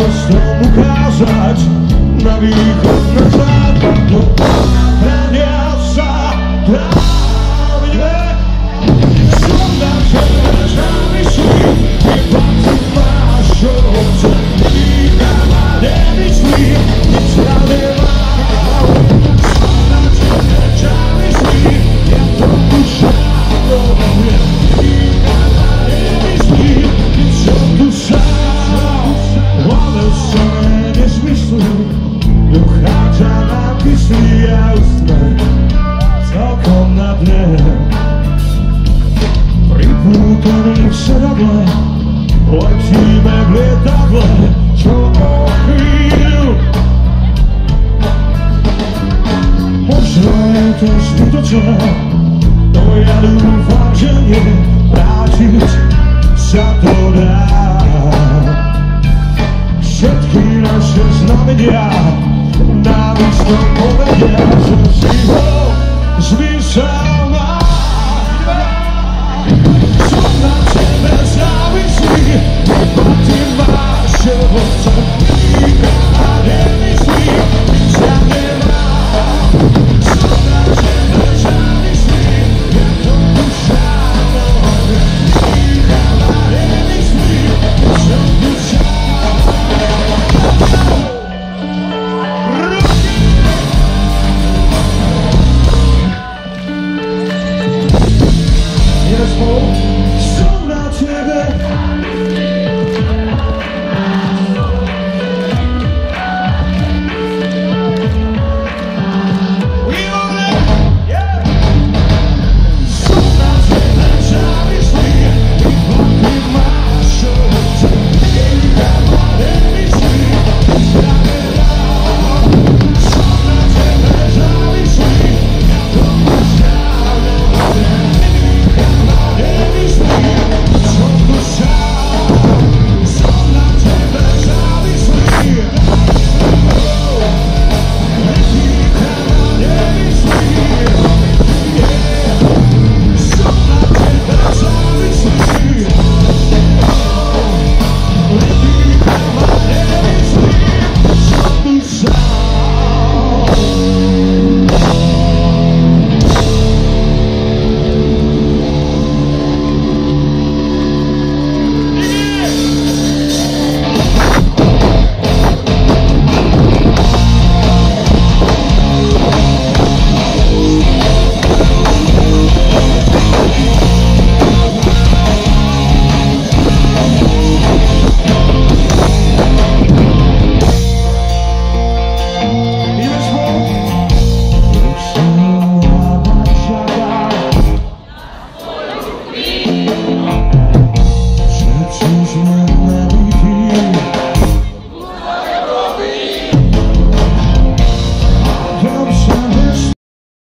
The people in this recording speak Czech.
miasto ukazać na wichot na czarno, no, na raniasza, přijal jsme celkom na dne. Pripútaný sedadle, letíme v lietadle, čo o chvíľu. Možná je to zbytočné, no já dúfam, že nie, vrátiť sa to dá. Všetky naše znamení. come over here. hope.